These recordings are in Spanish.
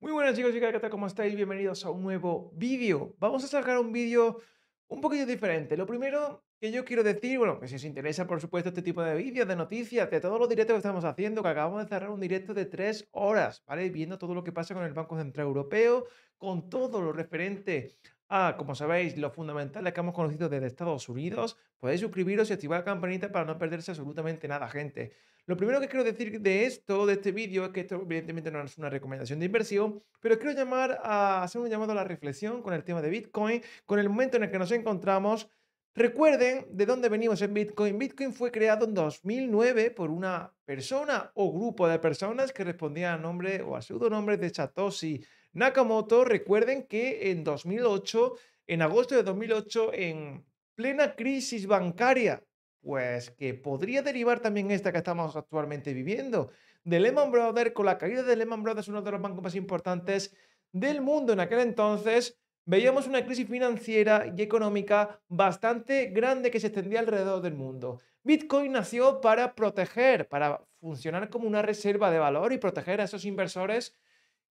Muy buenas chicos chicas, ¿qué tal? ¿Cómo estáis? Bienvenidos a un nuevo vídeo. Vamos a sacar un vídeo un poquito diferente. Lo primero que yo quiero decir, bueno, que si os interesa por supuesto este tipo de vídeos, de noticias, de todos los directos que estamos haciendo, que acabamos de cerrar un directo de tres horas, ¿vale? Viendo todo lo que pasa con el Banco Central Europeo, con todo lo referente a, como sabéis, lo fundamentales que hemos conocido desde Estados Unidos. Podéis suscribiros y activar la campanita para no perderse absolutamente nada, gente. Lo primero que quiero decir de esto, de este vídeo, es que esto evidentemente no es una recomendación de inversión, pero quiero llamar a hacer un llamado a la reflexión con el tema de Bitcoin, con el momento en el que nos encontramos. Recuerden de dónde venimos en Bitcoin. Bitcoin fue creado en 2009 por una persona o grupo de personas que respondían al nombre o a pseudonombre de Satoshi Nakamoto. Recuerden que en 2008, en agosto de 2008, en plena crisis bancaria pues que podría derivar también esta que estamos actualmente viviendo. De Lehman Brothers, con la caída de Lehman Brothers, uno de los bancos más importantes del mundo en aquel entonces, veíamos una crisis financiera y económica bastante grande que se extendía alrededor del mundo. Bitcoin nació para proteger, para funcionar como una reserva de valor y proteger a esos inversores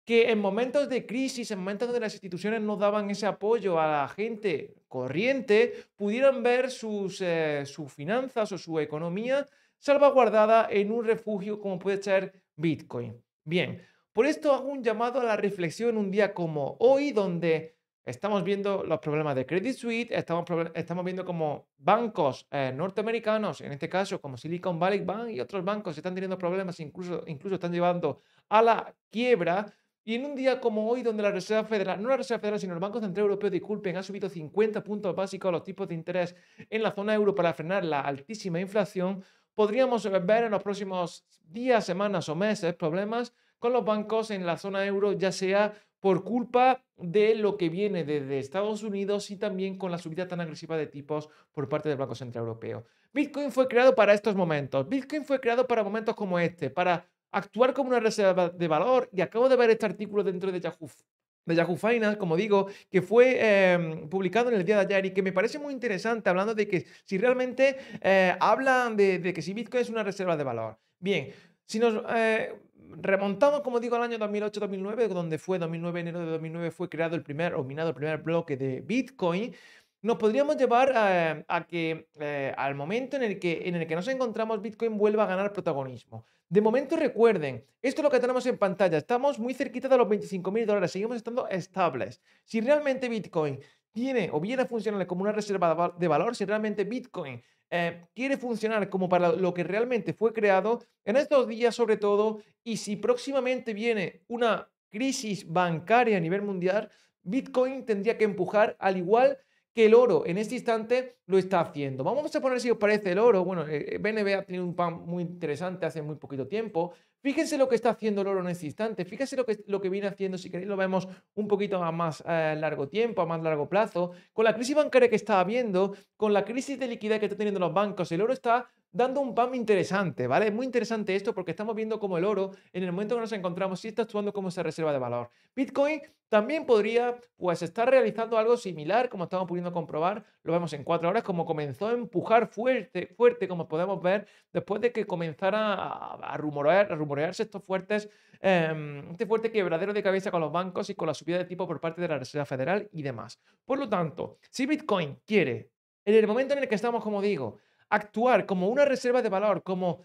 que en momentos de crisis, en momentos donde las instituciones no daban ese apoyo a la gente corriente, pudieran ver sus, eh, sus finanzas o su economía salvaguardada en un refugio como puede ser Bitcoin. Bien, por esto hago un llamado a la reflexión un día como hoy, donde estamos viendo los problemas de Credit Suisse, estamos, estamos viendo como bancos eh, norteamericanos, en este caso como Silicon Valley Bank y otros bancos están teniendo problemas, incluso, incluso están llevando a la quiebra. Y en un día como hoy, donde la Reserva Federal, no la Reserva Federal, sino el Banco Central Europeo, disculpen, ha subido 50 puntos básicos los tipos de interés en la zona euro para frenar la altísima inflación, podríamos ver en los próximos días, semanas o meses problemas con los bancos en la zona euro, ya sea por culpa de lo que viene desde Estados Unidos y también con la subida tan agresiva de tipos por parte del Banco Central Europeo. Bitcoin fue creado para estos momentos. Bitcoin fue creado para momentos como este, para actuar como una reserva de valor. Y acabo de ver este artículo dentro de Yahoo, Finance, como digo, que fue em, publicado en el día de ayer y que me parece muy interesante, hablando de que si realmente eh, hablan de, que si Bitcoin es una reserva de valor. Bien, si nos eh, remontamos, como digo, al año 2008-2009, donde fue 2009, enero de 2009, fue creado el primer, o minado el primer bloque de Bitcoin, nos podríamos llevar eh, a que al momento en el, que, en el que nos encontramos, Bitcoin vuelva a ganar protagonismo. De momento recuerden, esto es lo que tenemos en pantalla, estamos muy cerquita de los 25 mil dólares, seguimos estando estables. Si realmente Bitcoin tiene o viene a funcionar como una reserva de valor, si realmente Bitcoin eh, quiere funcionar como para lo que realmente fue creado, en estos días sobre todo, y si próximamente viene una crisis bancaria a nivel mundial, Bitcoin tendría que empujar al igual que el oro en este instante lo está haciendo. Vamos a poner si os parece el oro. Bueno, eh, BNB ha tenido un pan muy interesante hace muy poquito tiempo. Fíjense lo que está haciendo el oro en este instante. Fíjense lo que, lo que viene haciendo, si queréis lo vemos un poquito a más eh, largo tiempo, a más largo plazo. Con la crisis bancaria que está habiendo, con la crisis de liquidez que está teniendo los bancos, el oro está dando un pam interesante, ¿vale? Es muy interesante esto porque estamos viendo cómo el oro, en el momento que nos encontramos, sí está actuando como esa reserva de valor. Bitcoin también podría, pues, estar realizando algo similar, como estamos pudiendo comprobar, lo vemos en cuatro horas, como comenzó a empujar fuerte, fuerte, como podemos ver, después de que comenzara a, rumorear, a rumorearse estos fuertes, em, este fuerte quebradero de cabeza con los bancos y con la subida de tipo por parte de la Reserva Federal y demás. Por lo tanto, si Bitcoin quiere, en el momento en el que estamos, como digo, actuar como una reserva de valor, como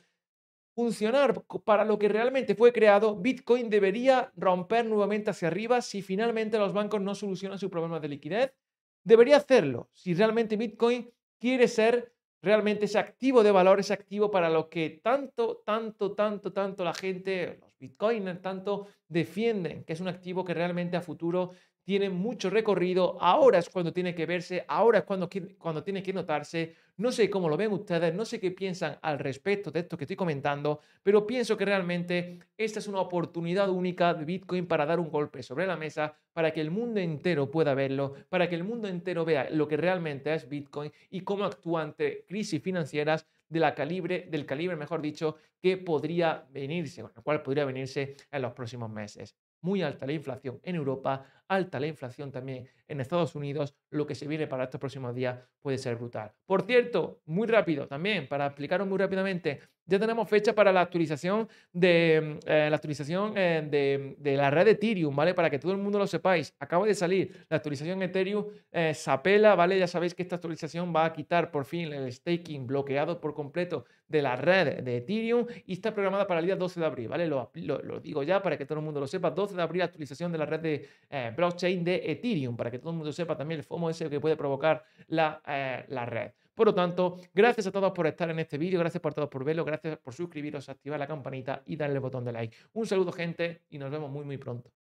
funcionar para lo que realmente fue creado, Bitcoin debería romper nuevamente hacia arriba si finalmente los bancos no solucionan su problema de liquidez. Debería hacerlo si realmente Bitcoin quiere ser realmente ese activo de valor, ese activo para lo que tanto, tanto, tanto, tanto la gente, los bitcoiners, tanto defienden, que es un activo que realmente a futuro tiene mucho recorrido, ahora es cuando tiene que verse, ahora es cuando, cuando tiene que notarse. No sé cómo lo ven ustedes, no sé qué piensan al respecto de esto que estoy comentando, pero pienso que realmente esta es una oportunidad única de Bitcoin para dar un golpe sobre la mesa, para que el mundo entero pueda verlo, para que el mundo entero vea lo que realmente es Bitcoin y cómo actúa ante crisis financieras de la calibre, del calibre, mejor dicho, que podría venirse, bueno, cual podría venirse en los próximos meses muy alta la inflación en Europa, alta la inflación también en Estados Unidos, lo que se viene para estos próximos días puede ser brutal. Por cierto, muy rápido también, para explicaros muy rápidamente, Ya tenemos fecha para la actualización de eh, la actualización eh, de, de, la red de Ethereum, ¿vale? Para que todo el mundo lo sepáis. Acaba de salir la actualización Ethereum eh, Sapela, ¿vale? Ya sabéis que esta actualización va a quitar por fin el staking bloqueado por completo de la red de Ethereum y está programada para el día 12 de abril, ¿vale? Lo, lo, digo ya para que todo el mundo lo sepa. 12 de abril, actualización de la red de blockchain de Ethereum, para que todo el mundo sepa también el FOMO ese que puede provocar la, la red. Por lo tanto, gracias a todos por estar en este vídeo, gracias por todos por verlo, gracias por suscribiros, activar la campanita y darle el botón de like. Un saludo gente y nos vemos muy muy pronto.